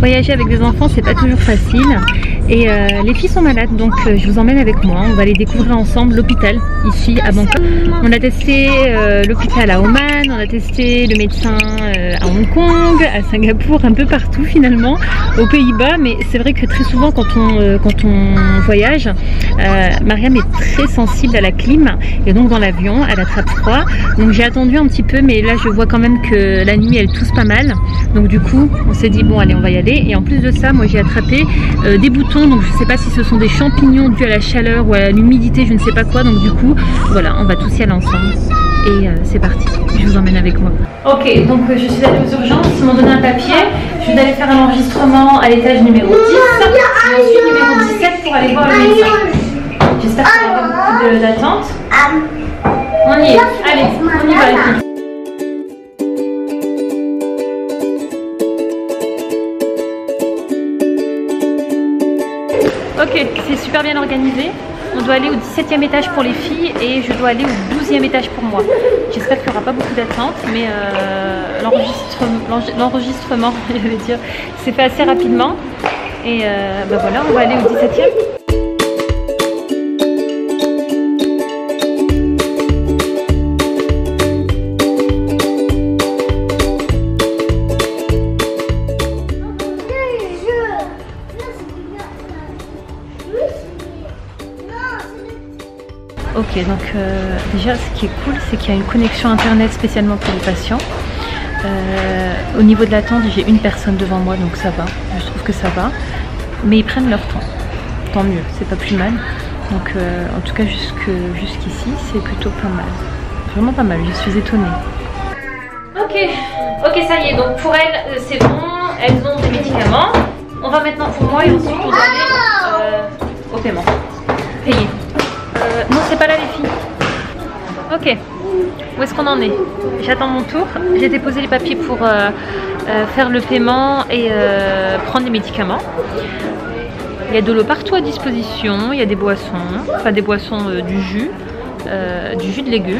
Voyager avec des enfants, c'est pas toujours facile. Et euh, les filles sont malades, donc euh, je vous emmène avec moi. On va aller découvrir ensemble l'hôpital ici à Bangkok. On a testé euh, l'hôpital à Oman, on a testé le médecin à Hong Kong, à Singapour, un peu partout finalement, aux Pays-Bas. Mais c'est vrai que très souvent quand on, quand on voyage, Mariam est très sensible à la clim et donc dans l'avion, elle attrape froid. Donc j'ai attendu un petit peu, mais là je vois quand même que la nuit elle tousse pas mal. Donc du coup, on s'est dit bon allez on va y aller. Et en plus de ça, moi j'ai attrapé des boutons. Donc je sais pas si ce sont des champignons dus à la chaleur ou à l'humidité, je ne sais pas quoi. Donc du coup, voilà, on va tous y aller ensemble. Et euh, c'est parti, je vous emmène avec moi. Ok, donc euh, je suis allée aux urgences, ils m'ont donné un papier. Je vais aller faire un enregistrement à l'étage numéro 10 et ensuite numéro 17 pour aller voir le médecin. J'espère qu'il n'y aura pas beaucoup d'attente. On y est, allez, on y va super bien organisé. On doit aller au 17e étage pour les filles et je dois aller au 12e étage pour moi. J'espère qu'il n'y aura pas beaucoup d'attente, mais euh, l'enregistrement, l'enre- l'enregistrement, j'allais dire, s'est fait assez rapidement. Et euh, ben voilà, on va aller au 17e. Ok, donc euh, déjà ce qui est cool, c'est qu'il y a une connexion internet spécialement pour les patients. Euh, au niveau de l'attente, j'ai une personne devant moi, donc ça va. Je trouve que ça va. Mais ils prennent leur temps. Tant mieux, c'est pas plus mal. Donc euh, en tout cas jusque jusqu'ici, c'est plutôt pas mal. Vraiment pas mal, je suis étonnée. Ok, ok ça y est, donc pour elles c'est bon, elles ont des médicaments. On va maintenant pour moi et ensuite on va aller au paiement. Payer. Là les filles. Ok. Où est-ce qu'on en est J'attends mon tour. J'ai déposé les papiers pour euh, euh, faire le paiement et euh, prendre les médicaments. Il y a de l'eau partout à disposition. Il y a des boissons, enfin des boissons, du jus, du jus de légumes.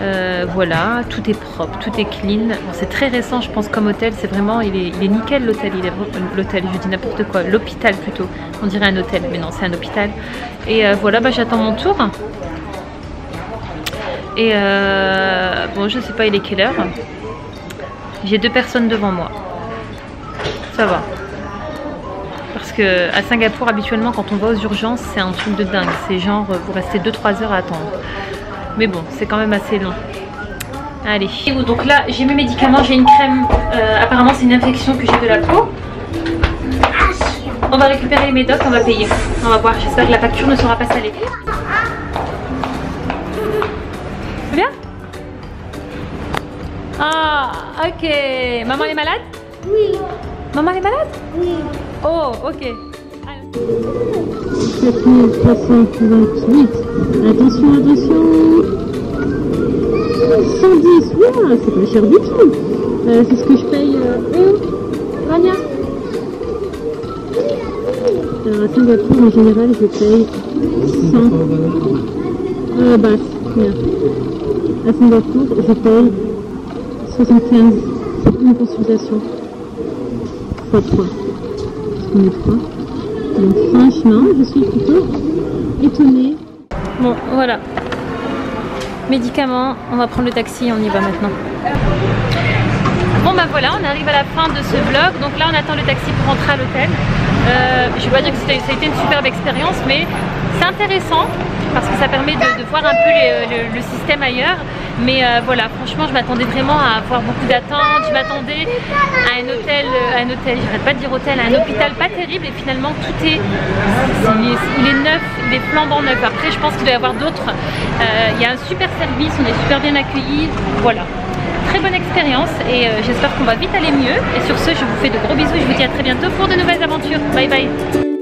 Euh, voilà, tout est propre, tout est clean. C'est très récent, je pense, comme hôtel. C'est vraiment, il est, il nickel l'hôtel. Je dis n'importe quoi. L'hôpital plutôt. On dirait un hôtel, mais non, c'est un hôpital. Et euh, voilà, bah, j'attends mon tour. Et euh, bon, je sais pas, il est quelle heure J'ai deux personnes devant moi. Ça va. Parce que à Singapour, habituellement, quand on va aux urgences, c'est un truc de dingue. C'est genre, vous restez 2-3 heures à attendre. Mais bon, c'est quand même assez long. Allez. Donc là, j'ai mes médicaments, j'ai une crème. euh, apparemment, c'est une infection que j'ai de la peau. On va récupérer les médocs, on va payer. On va voir, j'espère que la facture ne sera pas salée. C'est bien Ah, ok. Maman elle est malade? Oui, Maman elle est malade? Oui. Oh, ok. 7328. Attention, attention. 110. Ouah, c'est pas cher du tout. Euh, c'est ce que je paye euh. Rania. Alors à Singapour, en général, je paye 100. Euh, basse. Bien. À Singapour, je paye 75. C'est une consultation. Fois 3. On est 3. Franchement, je suis plutôt étonnée. Bon, voilà. Médicaments, on va prendre le taxi, on y va maintenant. Bon ben voilà, on arrive à la fin de ce vlog. Donc là, on attend le taxi pour rentrer à l'hôtel. Euh, je vais pas dire que ça a été une superbe expérience, mais c'est intéressant parce que ça permet de, voir un peu le, le système ailleurs. Mais euh, voilà, franchement, je m'attendais vraiment à avoir beaucoup d'attentes. Je m'attendais à un hôtel, euh, à un hôtel, j'arrête pas de dire hôtel, à un hôpital pas terrible. Et finalement, tout est, il est, neuf, il est flambant neuf. Après, je pense qu'il doit y avoir d'autres. Euh, il y a un super service, on est super bien accueillis. Voilà très bonne expérience et j'espère qu'on va vite aller mieux. Et sur ce, je vous fais de gros bisous je vous dis à très bientôt pour de nouvelles aventures. Bye bye